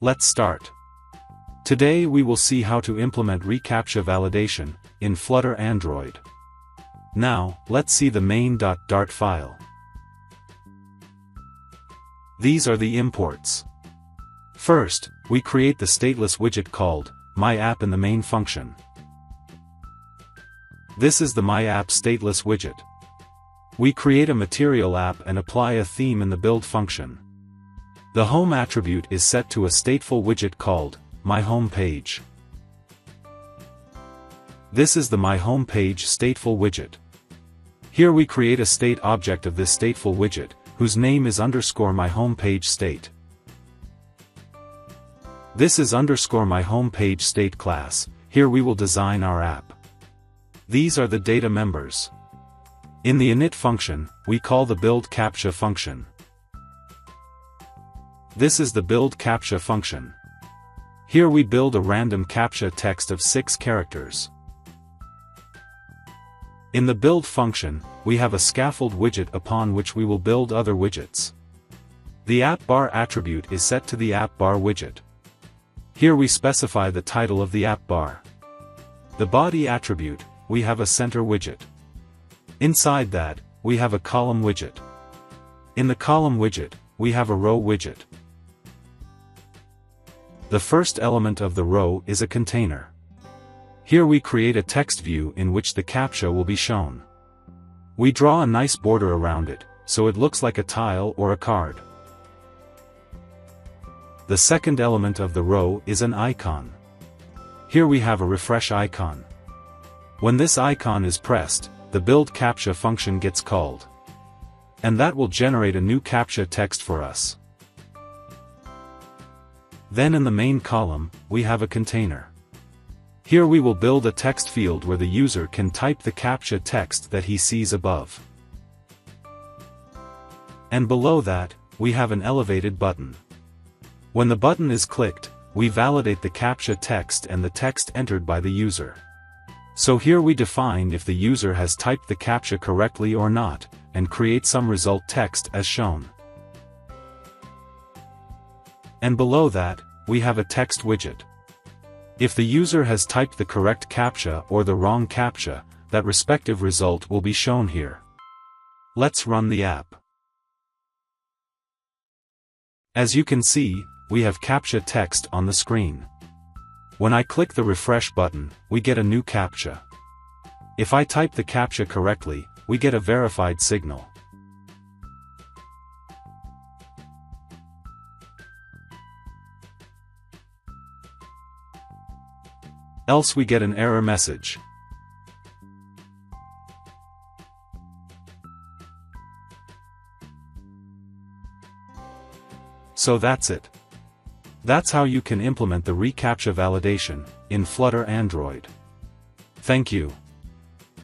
Let's start. Today we will see how to implement reCAPTCHA validation in Flutter Android. Now, let's see the main.dart file. These are the imports. First, we create the stateless widget called myApp in the main function. This is the myApp stateless widget. We create a material app and apply a theme in the build function. The home attribute is set to a stateful widget called My Home Page. This is the My Home Page stateful widget. Here we create a state object of this stateful widget, whose name is underscore My Home Page state. This is underscore My Home Page state class, here we will design our app. These are the data members. In the init function, we call the build captcha function. This is the build captcha function. Here we build a random captcha text of 6 characters. In the build function, we have a scaffold widget upon which we will build other widgets. The app bar attribute is set to the app bar widget. Here we specify the title of the app bar. The body attribute, we have a center widget. Inside that, we have a column widget. In the column widget, we have a row widget. The first element of the row is a container. Here we create a text view in which the CAPTCHA will be shown. We draw a nice border around it, so it looks like a tile or a card. The second element of the row is an icon. Here we have a refresh icon. When this icon is pressed, the build CAPTCHA function gets called. And that will generate a new CAPTCHA text for us. Then in the main column, we have a container. Here we will build a text field where the user can type the CAPTCHA text that he sees above. And below that, we have an elevated button. When the button is clicked, we validate the CAPTCHA text and the text entered by the user. So here we define if the user has typed the CAPTCHA correctly or not, and create some result text as shown. And below that, we have a text widget. If the user has typed the correct CAPTCHA or the wrong CAPTCHA, that respective result will be shown here. Let's run the app. As you can see, we have CAPTCHA text on the screen. When I click the refresh button, we get a new CAPTCHA. If I type the CAPTCHA correctly, we get a verified signal. Else we get an error message. So that's it. That's how you can implement the reCAPTCHA validation in Flutter Android. Thank you.